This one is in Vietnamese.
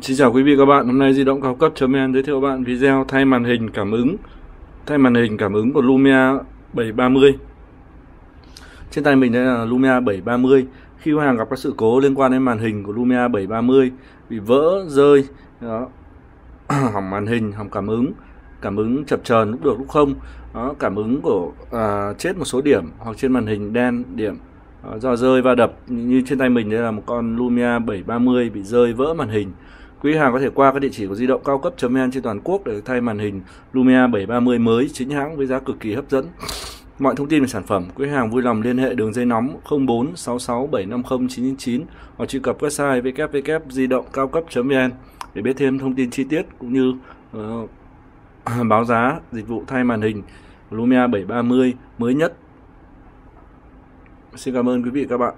Xin chào quý vị các bạn, hôm nay di động cao cấp.vn giới thiệu bạn video thay màn hình cảm ứng. Thay màn hình cảm ứng của Lumia 730 Trên tay mình đây là Lumia 730 Khi khách hàng gặp các sự cố liên quan đến màn hình của Lumia 730 bị vỡ, rơi, đó, hỏng màn hình, hỏng cảm ứng cảm ứng chập chờn lúc được lúc không đó, cảm ứng của à, chết một số điểm hoặc trên màn hình đen điểm do rơi va đập. Như trên tay mình đây là một con Lumia 730 bị rơi vỡ màn hình. Quý hàng có thể qua các địa chỉ của di động cao cấp.vn trên toàn quốc để thay màn hình Lumia 730 mới chính hãng với giá cực kỳ hấp dẫn. Mọi thông tin về sản phẩm, quý hàng vui lòng liên hệ đường dây nóng 04 66 750 999 hoặc truy cập website www di động cao cấp.vn để biết thêm thông tin chi tiết cũng như uh, báo giá dịch vụ thay màn hình Lumia 730 mới nhất. Xin cảm ơn quý vị và các bạn.